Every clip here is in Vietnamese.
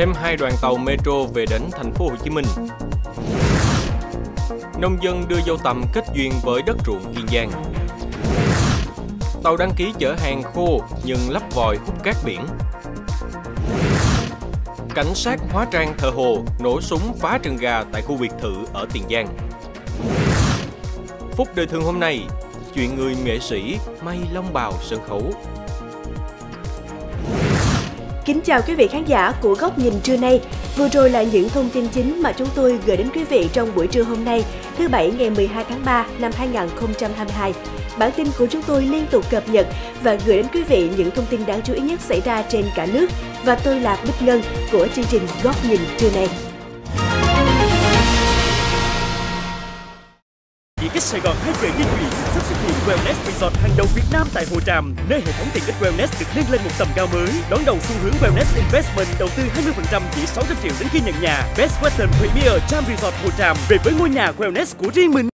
Thêm hai đoàn tàu metro về đến thành phố Hồ Chí Minh. Nông dân đưa dâu tầm kết duyên với đất ruộng Kiên Giang. Tàu đăng ký chở hàng khô nhưng lắp vòi hút cát biển. Cảnh sát hóa trang thờ hồ nổ súng phá trừng gà tại khu biệt thự ở Tiền Giang. Phúc đời thường hôm nay, chuyện người nghệ sĩ may long bào sân khấu. Kính chào quý vị khán giả của Góc Nhìn trưa nay. Vừa rồi là những thông tin chính mà chúng tôi gửi đến quý vị trong buổi trưa hôm nay, thứ Bảy ngày 12 tháng 3 năm 2022. Bản tin của chúng tôi liên tục cập nhật và gửi đến quý vị những thông tin đáng chú ý nhất xảy ra trên cả nước. Và tôi là Bích Ngân của chương trình Góc Nhìn trưa nay. Di tích Sài Gòn hai về di chuyển sắp xuất hiện Wellness Resort hàng đầu Việt Nam tại Hồ Tràm, nơi hệ thống tiện ích Wellness được nâng lên một tầm cao mới. Đón đầu xu hướng Wellness Investment đầu tư 20% chỉ 600 triệu đến khi nhận nhà. Best Western Premier Tram Resort Hồ Tràm về với ngôi nhà Wellness của riêng mình.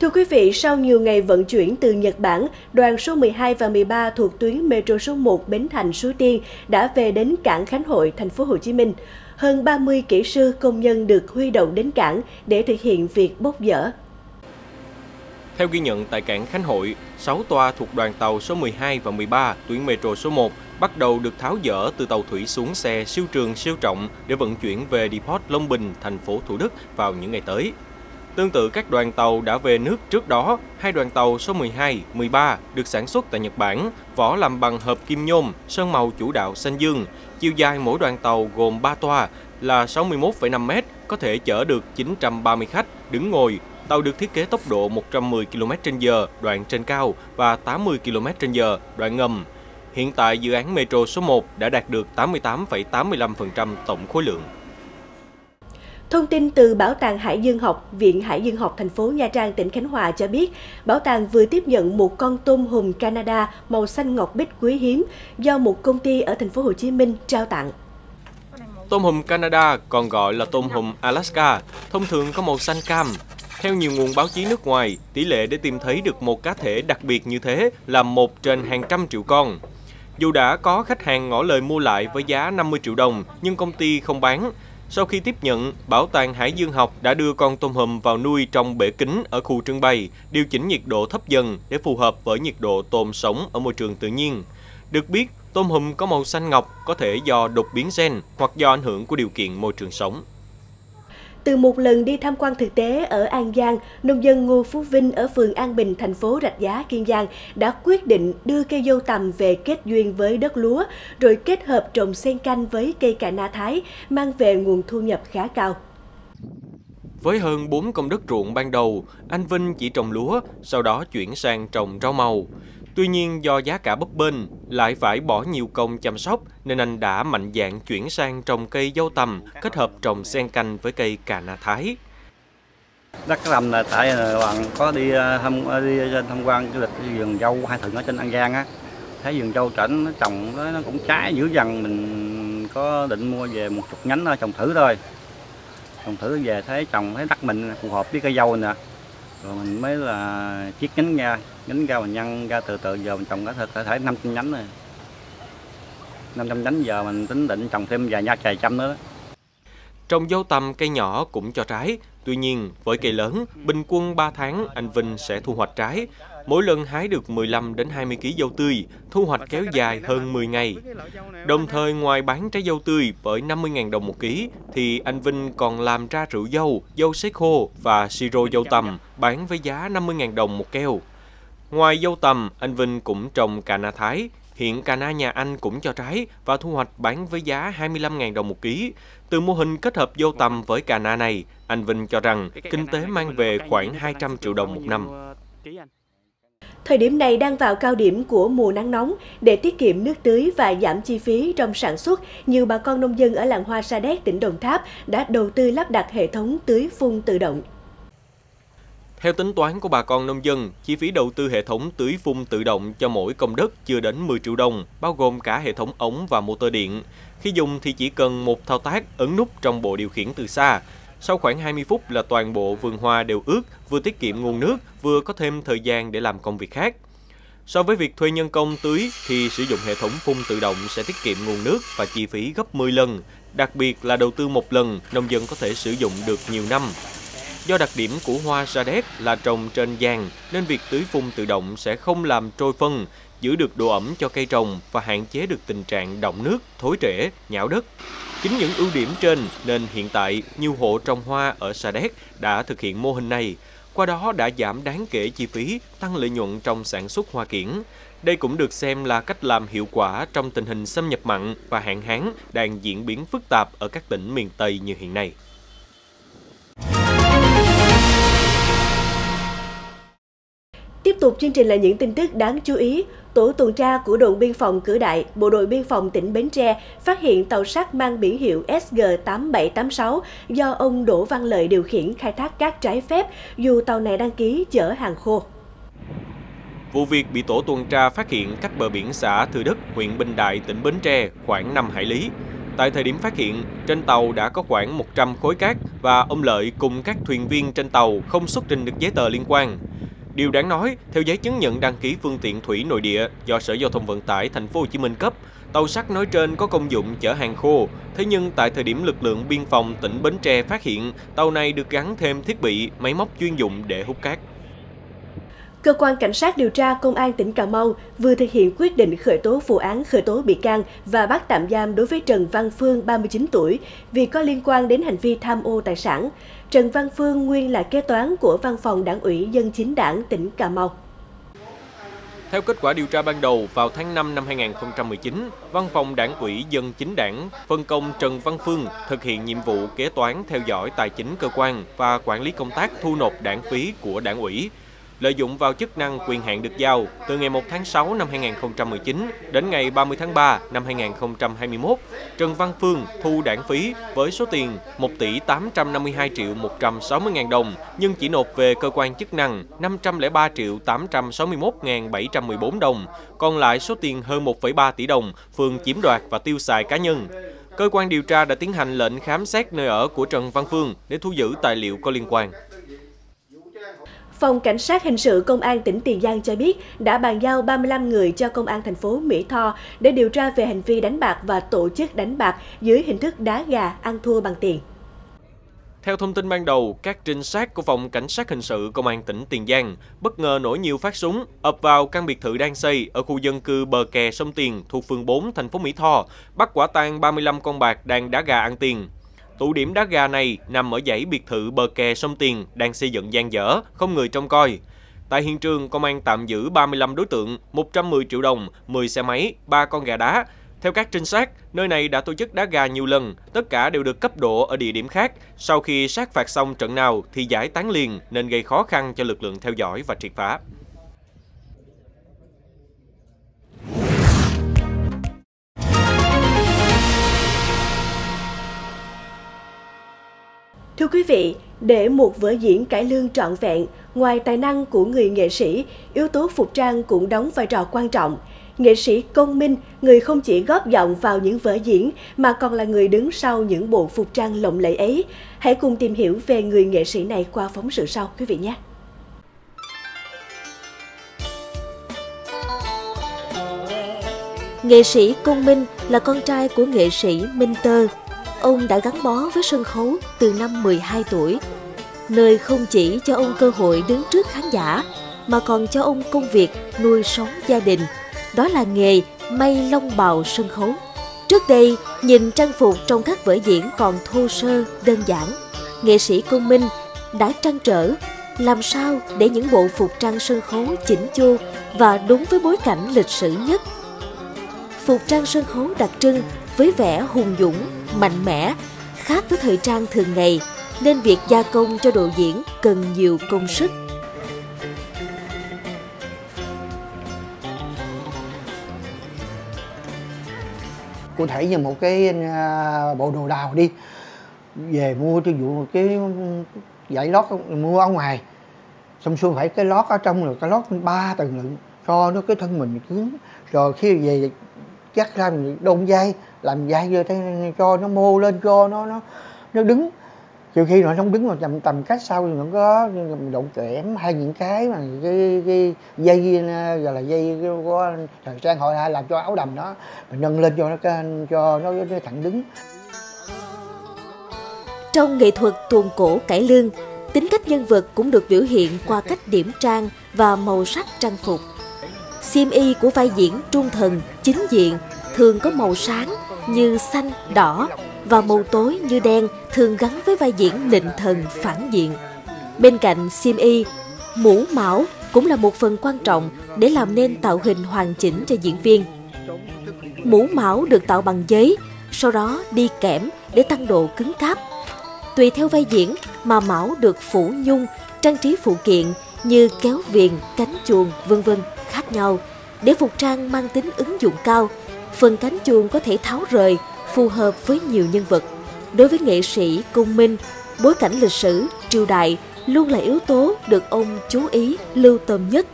Thưa quý vị, sau nhiều ngày vận chuyển từ Nhật Bản, đoàn số 12 và 13 thuộc tuyến Metro số 1 Bến Thành Suối Tiên đã về đến cảng Khánh Hội, thành phố Hồ Chí Minh. Hơn 30 kỹ sư công nhân được huy động đến cảng để thực hiện việc bốc dỡ. Theo ghi nhận tại cảng Khánh Hội, 6 toa thuộc đoàn tàu số 12 và 13 tuyến metro số 1 bắt đầu được tháo dỡ từ tàu thủy xuống xe siêu trường siêu trọng để vận chuyển về depot Long Bình, thành phố Thủ Đức vào những ngày tới. Tương tự các đoàn tàu đã về nước trước đó, hai đoàn tàu số 12, 13 được sản xuất tại Nhật Bản, vỏ làm bằng hợp kim nhôm, sơn màu chủ đạo xanh dương. Chiều dài mỗi đoàn tàu gồm 3 toa là 61,5 m, có thể chở được 930 khách đứng ngồi. Tàu được thiết kế tốc độ 110 km/h đoạn trên cao và 80 km/h đoạn ngầm. Hiện tại dự án Metro số 1 đã đạt được 88,85% tổng khối lượng. Thông tin từ Bảo tàng Hải Dương học, Viện Hải Dương học thành phố Nha Trang, tỉnh Khánh Hòa cho biết, bảo tàng vừa tiếp nhận một con tôm hùm Canada màu xanh ngọc bích quý hiếm do một công ty ở thành phố Hồ Chí Minh trao tặng. Tôm hùm Canada còn gọi là tôm hùm Alaska, thông thường có màu xanh cam. Theo nhiều nguồn báo chí nước ngoài, tỷ lệ để tìm thấy được một cá thể đặc biệt như thế là một trên hàng trăm triệu con. Dù đã có khách hàng ngỏ lời mua lại với giá 50 triệu đồng, nhưng công ty không bán. Sau khi tiếp nhận, Bảo tàng Hải Dương học đã đưa con tôm hùm vào nuôi trong bể kính ở khu trưng bày, điều chỉnh nhiệt độ thấp dần để phù hợp với nhiệt độ tôm sống ở môi trường tự nhiên. Được biết, tôm hùm có màu xanh ngọc có thể do đột biến gen hoặc do ảnh hưởng của điều kiện môi trường sống. Từ một lần đi tham quan thực tế ở An Giang, nông dân Ngô Phú Vinh ở phường An Bình, thành phố Rạch Giá, Kiên Giang đã quyết định đưa cây dâu tằm về kết duyên với đất lúa, rồi kết hợp trồng xen canh với cây cà na thái, mang về nguồn thu nhập khá cao. Với hơn 4 công đất ruộng ban đầu, anh Vinh chỉ trồng lúa, sau đó chuyển sang trồng rau màu. Tuy nhiên do giá cả bấp bênh, lại phải bỏ nhiều công chăm sóc nên anh đã mạnh dạn chuyển sang trồng cây dâu tầm kết hợp trồng xen canh với cây cà na thái. Đất tầm là tại ờ, bạn có đi ờ, tham ờ, đi tham quan du lịch vườn dâu hai thượng ở trên An Giang á. Thấy vườn dâu trển nó trồng nó cũng trái dữ dằn mình có định mua về một chục nhánh trồng thử thôi. Trồng thử về thấy trồng thấy đất mình phù hợp với cây dâu nè rồi mình mới là chiết nhánh ra nhánh ra mình nhân ra từ từ giờ mình trồng có thể, thể 500 nhánh rồi 500 nhánh giờ mình tính định trồng thêm vài nha chài trăm nữa đó. Trong dâu tầm cây nhỏ cũng cho trái, tuy nhiên với cây lớn, bình quân 3 tháng anh Vinh sẽ thu hoạch trái. Mỗi lần hái được 15 đến 20 kg dâu tươi, thu hoạch kéo dài hơn 10 ngày. Đồng thời ngoài bán trái dâu tươi với 50.000 đồng một ký, thì anh Vinh còn làm ra rượu dâu, dâu sấy khô và siro dâu tầm bán với giá 50.000 đồng một keo. Ngoài dâu tầm, anh Vinh cũng trồng cà na thái. Hiện cà na nhà anh cũng cho trái và thu hoạch bán với giá 25.000 đồng một ký. Từ mô hình kết hợp dâu tầm với cà na này, anh Vinh cho rằng kinh tế mang về khoảng 200 triệu đồng một năm. Thời điểm này đang vào cao điểm của mùa nắng nóng để tiết kiệm nước tưới và giảm chi phí trong sản xuất, nhiều bà con nông dân ở làng Hoa Sa Đéc, tỉnh Đồng Tháp đã đầu tư lắp đặt hệ thống tưới phun tự động. Theo tính toán của bà con nông dân, chi phí đầu tư hệ thống tưới phun tự động cho mỗi công đất chưa đến 10 triệu đồng, bao gồm cả hệ thống ống và motor điện. Khi dùng thì chỉ cần một thao tác ấn nút trong bộ điều khiển từ xa. Sau khoảng 20 phút là toàn bộ vườn hoa đều ướt, vừa tiết kiệm nguồn nước, vừa có thêm thời gian để làm công việc khác. So với việc thuê nhân công tưới thì sử dụng hệ thống phun tự động sẽ tiết kiệm nguồn nước và chi phí gấp 10 lần. Đặc biệt là đầu tư một lần, nông dân có thể sử dụng được nhiều năm. Do đặc điểm của hoa sa đéc là trồng trên giàn nên việc tưới phun tự động sẽ không làm trôi phân, giữ được độ ẩm cho cây trồng và hạn chế được tình trạng động nước, thối rễ, nhão đất. Chính những ưu điểm trên nên hiện tại nhiều hộ trồng hoa ở Sa Đéc đã thực hiện mô hình này, qua đó đã giảm đáng kể chi phí, tăng lợi nhuận trong sản xuất hoa kiển. Đây cũng được xem là cách làm hiệu quả trong tình hình xâm nhập mặn và hạn hán đang diễn biến phức tạp ở các tỉnh miền Tây như hiện nay. Tiếp tục chương trình là những tin tức đáng chú ý. Tổ tuần tra của đồn biên phòng Cửa Đại, Bộ đội biên phòng tỉnh Bến Tre phát hiện tàu sắt mang biển hiệu SG8786 do ông Đỗ Văn Lợi điều khiển khai thác cát trái phép dù tàu này đăng ký chở hàng khô. Vụ việc bị tổ tuần tra phát hiện cách bờ biển xã Thừa Đức, huyện Bình Đại, tỉnh Bến Tre khoảng 5 hải lý. Tại thời điểm phát hiện, trên tàu đã có khoảng 100 khối cát và ông Lợi cùng các thuyền viên trên tàu không xuất trình được giấy tờ liên quan. Điều đáng nói, theo giấy chứng nhận đăng ký phương tiện thủy nội địa do Sở Giao thông Vận tải Thành phố Hồ Chí Minh cấp, tàu sắt nói trên có công dụng chở hàng khô. Thế nhưng tại thời điểm lực lượng biên phòng tỉnh Bến Tre phát hiện, tàu này được gắn thêm thiết bị, máy móc chuyên dụng để hút cát. Cơ quan Cảnh sát điều tra Công an tỉnh Cà Mau vừa thực hiện quyết định khởi tố vụ án khởi tố bị can và bắt tạm giam đối với Trần Văn Phương, 39 tuổi, vì có liên quan đến hành vi tham ô tài sản. Trần Văn Phương nguyên là kế toán của Văn phòng Đảng ủy Dân chính đảng tỉnh Cà Mau. Theo kết quả điều tra ban đầu, vào tháng 5 năm 2019, Văn phòng Đảng ủy Dân chính đảng phân công Trần Văn Phương thực hiện nhiệm vụ kế toán theo dõi tài chính cơ quan và quản lý công tác thu nộp đảng phí của đảng ủy, lợi dụng vào chức năng quyền hạn được giao từ ngày 1 tháng 6 năm 2019 đến ngày 30 tháng 3 năm 2021, Trần Văn Phương thu đảng phí với số tiền 1 tỷ 852 triệu 160 ngàn đồng nhưng chỉ nộp về cơ quan chức năng 503 triệu 861 ngàn 714 đồng, còn lại số tiền hơn 1,3 tỷ đồng Phương chiếm đoạt và tiêu xài cá nhân. Cơ quan điều tra đã tiến hành lệnh khám xét nơi ở của Trần Văn Phương để thu giữ tài liệu có liên quan. Phòng Cảnh sát Hình sự Công an tỉnh Tiền Giang cho biết đã bàn giao 35 người cho Công an thành phố Mỹ Tho để điều tra về hành vi đánh bạc và tổ chức đánh bạc dưới hình thức đá gà ăn thua bằng tiền. Theo thông tin ban đầu, các trinh sát của Phòng Cảnh sát Hình sự Công an tỉnh Tiền Giang bất ngờ nổ nhiều phát súng ập vào căn biệt thự đang xây ở khu dân cư bờ kè sông Tiền thuộc phường 4 thành phố Mỹ Tho, bắt quả tang 35 con bạc đang đá gà ăn tiền. Tụ điểm đá gà này nằm ở dãy biệt thự bờ kè sông Tiền đang xây dựng gian dở, không người trông coi. Tại hiện trường, công an tạm giữ 35 đối tượng, 110 triệu đồng, 10 xe máy, 3 con gà đá. Theo các trinh sát, nơi này đã tổ chức đá gà nhiều lần, tất cả đều được cấp độ ở địa điểm khác. Sau khi sát phạt xong trận nào thì giải tán liền nên gây khó khăn cho lực lượng theo dõi và triệt phá. Thưa quý vị, để một vở diễn cải lương trọn vẹn, ngoài tài năng của người nghệ sĩ, yếu tố phục trang cũng đóng vai trò quan trọng. Nghệ sĩ Công Minh, người không chỉ góp giọng vào những vở diễn mà còn là người đứng sau những bộ phục trang lộng lẫy ấy. Hãy cùng tìm hiểu về người nghệ sĩ này qua phóng sự sau quý vị nhé. Nghệ sĩ Công Minh là con trai của nghệ sĩ Minh Tơ, Ông đã gắn bó với sân khấu từ năm 12 tuổi, nơi không chỉ cho ông cơ hội đứng trước khán giả mà còn cho ông công việc nuôi sống gia đình. Đó là nghề may lông bào sân khấu. Trước đây, nhìn trang phục trong các vở diễn còn thô sơ, đơn giản. Nghệ sĩ Công Minh đã trăn trở làm sao để những bộ phục trang sân khấu chỉnh chu và đúng với bối cảnh lịch sử nhất. Phục trang sân khấu đặc trưng với vẻ hùng dũng, mạnh mẽ, khác với thời trang thường ngày, nên việc gia công cho đồ diễn cần nhiều công sức. Cụ thể như một cái à, bộ đồ đào đi, về mua cho dụ một cái giải lót mua ở ngoài. Xong xuôi phải cái lót ở trong rồi cái lót ba tầng lượng cho nó cái thân mình cứng. Rồi khi về chắc ra mình đôn dây làm dây vô cho nó mô lên cho nó nó nó đứng. Trừ khi nó không đứng mà tầm tầm cách sau thì nó có độ kẽm hay những cái mà cái, cái dây gọi là dây có thời trang hội hay làm cho áo đầm nó nâng lên cho nó cho nó, nó thẳng đứng. Trong nghệ thuật tuồng cổ cải lương tính cách nhân vật cũng được biểu hiện qua cách điểm trang và màu sắc trang phục. Xiêm y của vai diễn trung thần chính diện thường có màu sáng như xanh đỏ và màu tối như đen thường gắn với vai diễn nịnh thần phản diện. Bên cạnh xiêm y, mũ mão cũng là một phần quan trọng để làm nên tạo hình hoàn chỉnh cho diễn viên. Mũ mão được tạo bằng giấy, sau đó đi kẽm để tăng độ cứng cáp. Tùy theo vai diễn mà mão được phủ nhung, trang trí phụ kiện như kéo viền, cánh chuồng, vân vân khác nhau để phục trang mang tính ứng dụng cao. Phần cánh chuông có thể tháo rời phù hợp với nhiều nhân vật. Đối với nghệ sĩ công minh, bối cảnh lịch sử, triều đại luôn là yếu tố được ông chú ý lưu tâm nhất.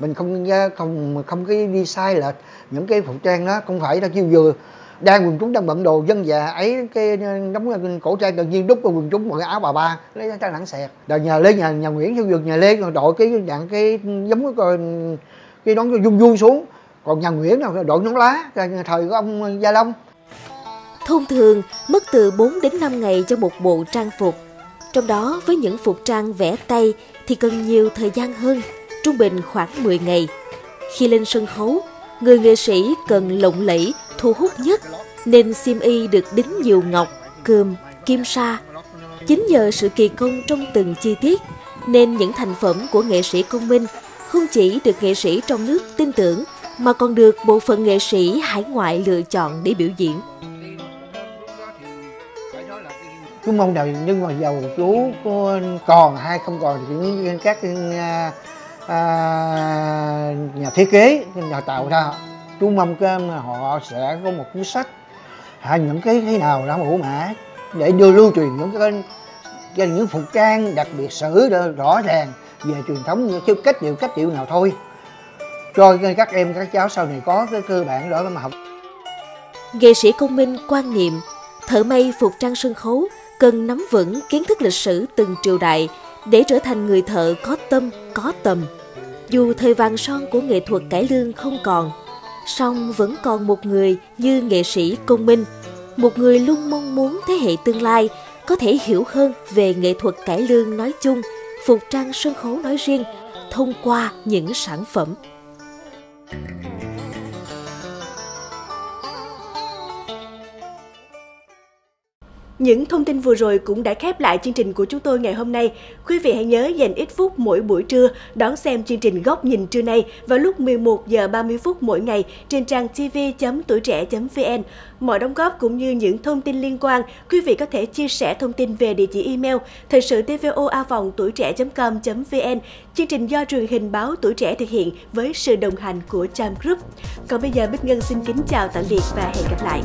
Mình không ờ, không không cái đi sai lệch những cái phục trang đó không phải là kêu vừa đang quần chúng đang bận đồ dân già ấy cái ờ, đóng cổ trang tự nhiên đúc vào quần chúng một cái áo bà ba lấy trang lãng xẹt rồi nhà lê nhà nhà nguyễn theo vượt nhà lê đội cái dạng cái giống cái ờ, cái nón dung vui xuống. Còn nhà Nguyễn là đội nón lá thời của ông Gia Long. Thông thường, mất từ 4 đến 5 ngày cho một bộ trang phục. Trong đó, với những phục trang vẽ tay thì cần nhiều thời gian hơn, trung bình khoảng 10 ngày. Khi lên sân khấu, người nghệ sĩ cần lộng lẫy, thu hút nhất, nên xiêm y được đính nhiều ngọc, cơm, kim sa. Chính nhờ sự kỳ công trong từng chi tiết, nên những thành phẩm của nghệ sĩ công minh không chỉ được nghệ sĩ trong nước tin tưởng mà còn được bộ phận nghệ sĩ hải ngoại lựa chọn để biểu diễn. Chú mong đợi nhưng mà giàu chú còn hay không còn thì những các à, à, nhà thiết kế nhà tạo ra chú mong cái họ sẽ có một cuốn sách hay những cái thế nào đó mẫu mã để đưa lưu truyền những cái những phục trang đặc biệt sử rõ ràng về truyền thống chứ cách điệu cách điệu nào thôi. Cho các em, các cháu sau này có cái cơ bản đó mà học. Nghệ sĩ công minh quan niệm, thợ may phục trang sân khấu cần nắm vững kiến thức lịch sử từng triều đại để trở thành người thợ có tâm, có tầm. Dù thời vàng son của nghệ thuật cải lương không còn, song vẫn còn một người như nghệ sĩ công minh, một người luôn mong muốn thế hệ tương lai có thể hiểu hơn về nghệ thuật cải lương nói chung phục trang sân khấu nói riêng thông qua những sản phẩm. Những thông tin vừa rồi cũng đã khép lại chương trình của chúng tôi ngày hôm nay. Quý vị hãy nhớ dành ít phút mỗi buổi trưa đón xem chương trình Góc nhìn trưa nay vào lúc 11 giờ 30 phút mỗi ngày trên trang tv.tuổi trẻ.vn. Mọi đóng góp cũng như những thông tin liên quan, quý vị có thể chia sẻ thông tin về địa chỉ email thời sự vòng tuổi trẻ.com.vn. Chương trình do truyền hình báo tuổi trẻ thực hiện với sự đồng hành của Tram Group. Còn bây giờ Bích Ngân xin kính chào tạm biệt và hẹn gặp lại.